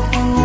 you.